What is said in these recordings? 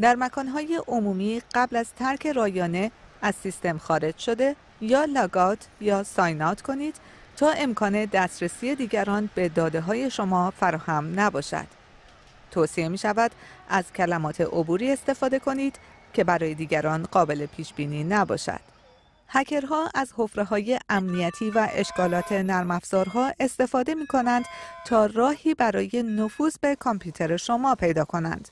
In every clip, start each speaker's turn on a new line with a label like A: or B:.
A: در مکانهای عمومی قبل از ترک رایانه از سیستم خارج شده یا لاگات یا ساینات کنید تا امکان دسترسی دیگران به داده های شما فراهم نباشد. توصیه می شود از کلمات عبوری استفاده کنید که برای دیگران قابل پیش بینی نباشد. هکرها از حفره های امنیتی و اشکالات نرم افزارها استفاده می کنند تا راهی برای نفوذ به کامپیوتر شما پیدا کنند.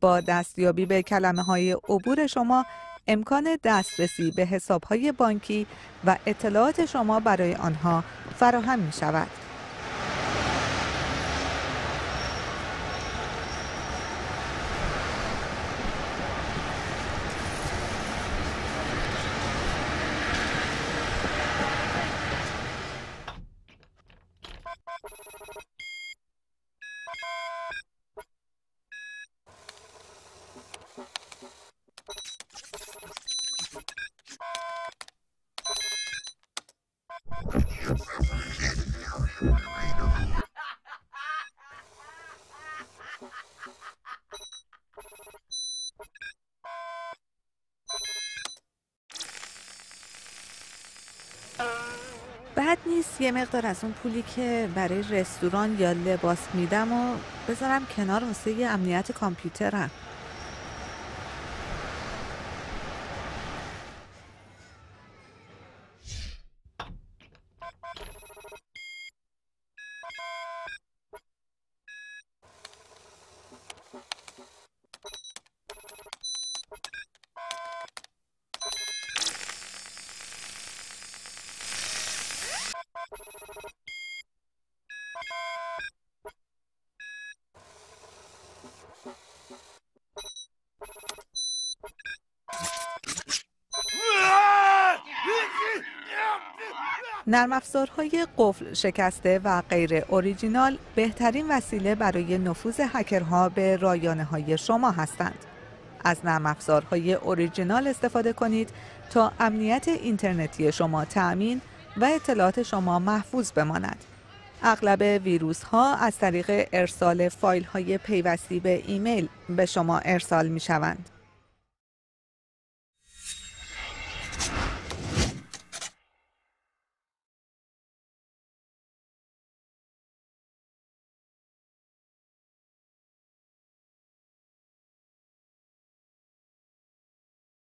A: با دستیابی به کلمه های عبور شما امکان دسترسی به حساب های بانکی و اطلاعات شما برای آنها فراهم می شود. بد نیست. یه مقدار از اون پولی که برای رستوران یا لباس میدم و بذارم کنار واسه امنیت کامپیوترم. نرم افزارهای قفل شکسته و غیر اوریجینال بهترین وسیله برای نفوذ هکرها به رایانه های شما هستند. از نرم افزارهای اوریجینال استفاده کنید تا امنیت اینترنتی شما تأمین و اطلاعات شما محفوظ بماند. اغلب ویروس ها از طریق ارسال فایل های پیوستی به ایمیل به شما ارسال می شوند.